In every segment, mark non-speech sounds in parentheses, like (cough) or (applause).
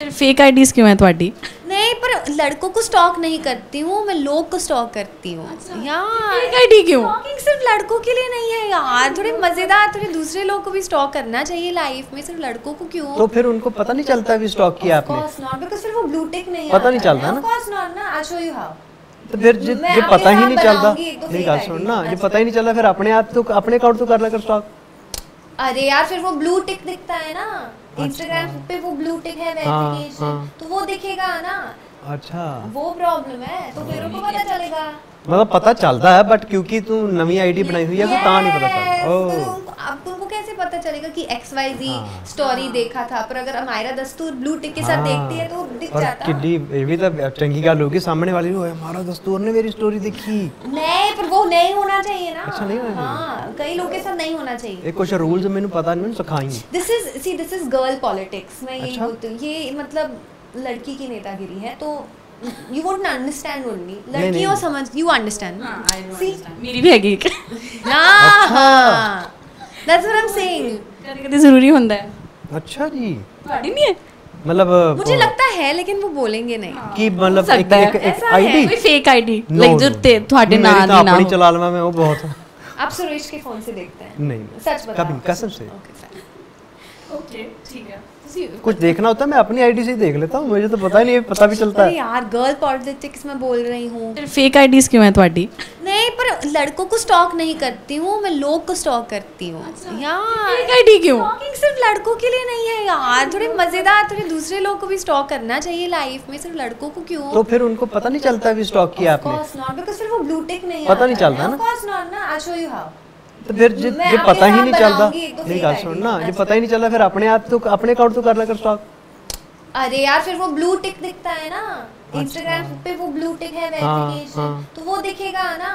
ਫਿਰ fake IDs ਕਿਉਂ ਹੈ ਤੁਹਾਡੀ नहीं पर लड़कों को स्टॉक नहीं करती हूँ मैं लोग को स्टॉक करती हूँ यार फेक आईडी क्यों स्टॉकिंग सिर्फ लड़कों के लिए नहीं है यार थोड़े मजेदार थोड़े दूसरे लोग को भी स्टॉक करना चाहिए लाइफ में सिर्फ लड़कों को क्यों तो फिर उनको पता नहीं चलता भी स्टॉक किया आपने course not because फिर वो ब्लू टिक नहीं पता नहीं चलता ना? ऑफ कोर्स नॉट ना आई शो यू हाउ तो फिर जो मैं जो अपने पता ही आप नहीं चलता बनाऊंगी एक दो नहीं fake गल ID, सुन ना जो that's पता ही नहीं चलता फिर अपने आप तो अपने अकाउंट तो कर लेकर स्टॉक अरे यार फिर वो ब्लू टिक दिखता है ना इंस्टाग्राम पे वो ब्लू टिक है अच्छा। हाँ, वेरिफिकेशन हाँ। तो वो दिखेगा ना। अच्छा। वो प्रॉब्लम है तो फिर उनको पता चलेगा। मतलब पता चलता है बट क्योंकि तू नवी आईडी बनाई हुई है तो ता नहीं पता चलता? फिर अब तुमको कैसे पता चलेगा कि एक्स वाई जी हाँ, स्टोरी देखा था पर अगर हमारा दस्तूर ब्लू टिक के साथ देखती है तो दिख जाता। किड्डी ये भी तो चंगी गल होगी सामने वाली होए हमारा दस्तूर ने मेरी स्टोरी देखी। नहीं पर वो नहीं होना चाहिए ना अच्छा, नहीं होना चाहिए। हाँ कई लोग के साथ नहीं होना चाहिए एक कुछ रूल्स मैंने पता नहीं मैंने सिखाई this is see this is girl politics मैं यही अच्छा। बोलती हूँ ये मतलब लड़की की नेतागिरी है तो यू वोंट अंडरस्टैंड ओनली नहीं। लड़कियों समझ यू अंडरस्टैंड See? ਮੇਰੀ ਵੀ ਹੈਗੀ ਇੱਕ हाँ that's what I am saying ਕਦੇ ਕਦੇ ਜ਼ਰੂਰੀ ਹੁੰਦਾ ਹੈ अच्छा जी ਤੁਹਾਡੀ ਨਹੀਂ ਹੈ मतलब मुझे लगता है लेकिन वो बोलेंगे नहीं कि मतलब एक सकता है। एक, एक ऐसा है, आईडी ਕੋਈ ਫੇਕ ਆਈਡੀ No, ਲਾਈਕ ਜੋ no. ਤੇ ਤੁਹਾਡੇ मेरी ਨਾਂ तो ਦੀ ਨਾ अपनी ਹੋ। चला लवा मैं वो बहुत है। (laughs) आप सुरेश के फोन से देखते हैं नहीं सच बताओ कभी कसम से Okay, fine. ਓਕੇ ਠੀਕ ਹੈ ਤੁਸੀਂ कुछ देखना होता है मैं अपनी आईडी से ही देख लेता हूँ मुझे तो पता ही नहीं पता भी चलता अरे है यार गर्ल पॉलिटिक्स में बोल रही हूँ ਫਿਰ ਫੇਕ ਆਈਡੀਜ਼ ਕਿਉਂ ਹੈ ਤੁਹਾਡੀ नहीं पर लड़कों को स्टॉक नहीं करती हूँ मैं लोग को स्टॉक करती हूँ। अच्छा। क्यों सिर्फ़ लड़कों के लिए नहीं है यार थोड़े मज़ेदार थोड़े दूसरे लोग को भी स्टॉक करना चाहिए लाइफ में सिर्फ़ लड़कों को क्यों? तो फिर उनको पता नहीं चलता अभी स्टॉक किया आपने। सिर्फ़ वो ब्लूटेक नहीं पता नहीं चलता ना। तो फिर ये जो अच्छा। पता ही नहीं चलता। नहीं बात सुन ना ये पता ही नहीं चला फिर अपने आप तो अपने अकाउंट तो कर ले कर स्टॉक अरे यार फिर वो ब्लू टिक दिखता है ना। अच्छा। इंस्टाग्राम पे वो ब्लू टिक है हाँ, वेरिफिकेशन हाँ। तो वो दिखेगा ना।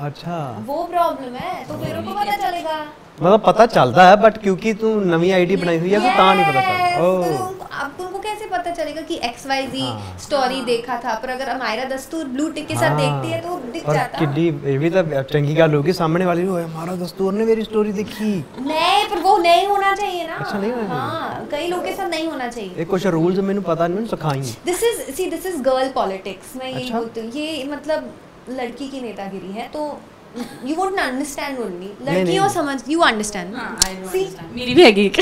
अच्छा। वो प्रॉब्लम है तो फिर उनको पता चलेगा। मतलब पता चलता है बट क्योंकि तू नवी आईडी बनाई हुई है तो ता नहीं पता चलता? फिर ओह। अब तुमको कैसे पता चलेगा कि एक्स वाई जी हाँ। स्टोरी देखा था? पर अगर हमारा दस्तूर ब्लू टिक के साथ हाँ। देखती है तो दिख और जाता। किड्डी ये भी तो चंगी गल होगी सामने वाली होए हमारा दस्तूर ने मेरी स्टोरी देखी। नहीं पर वो नहीं होना चाहिए ना। अच्छा, नहीं होना हाँ कई लोग के साथ नहीं होना चाहिए। एक कुछ रूल्स मैंने पता नहीं मैंने सिखाई this is see this is girl politics मैं यही अच्छा। बोलती हूँ। ये मतलब लड़की की नेतागिरी है तो यू वोंट अंडरस्टैंड ओनली नहीं। लड़कियों समझ यू अंडरस्टैंड See? ਮੇਰੀ ਵੀ ਹੈਗੀ ਇੱਕ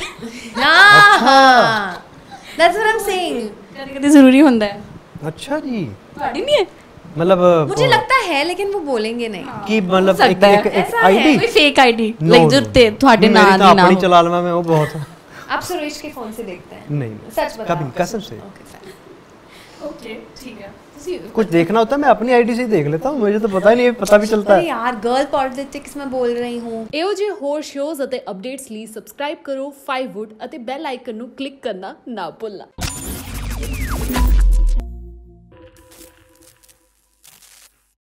हाँ that's what I am saying ਕਦੇ ਕਦੇ ਜ਼ਰੂਰੀ ਹੁੰਦਾ ਹੈ अच्छा जी ਤੁਹਾਡੀ नहीं है मतलब मुझे लगता है लेकिन वो बोलेंगे नहीं कि मतलब एक सकता है। एक, एक ऐसा है, आईडी ਕੋਈ ਫੇਕ ਆਈਡੀ ਲਾਈਕ ਜੋ ਤੇ ਤੁਹਾਡੇ ਨਾਂ मेरी तो ਦੀ ਨਾ अपनी ਹੋ। चला लवा मैं वो बहुत है। आप सुरेश के फोन से देखते हैं नहीं सच बताओ कभी कसम से Okay, fine. ਓਕੇ ਠੀਕ ਹੈ ਤੁਸੀਂ कुछ देखना होता है मैं अपनी आईडी से ही देख लेता हूँ मुझे तो पता ही नहीं पता भी चलता अरे है यार गर्ल पॉलिटिक्स में बोल रही हूँ ਇਹੋ ਜਿਹੇ ਹੋਰ ਸ਼ੋਜ਼ ਅਤੇ ਅਪਡੇਟਸ ਲਈ ਸਬਸਕ੍ਰਾਈਬ ਕਰੋ 5wood ਅਤੇ ਬੈਲ ਆਈਕਨ ਨੂੰ ਕਲਿੱਕ ਕਰਨਾ ਨਾ ਭੁੱਲਣਾ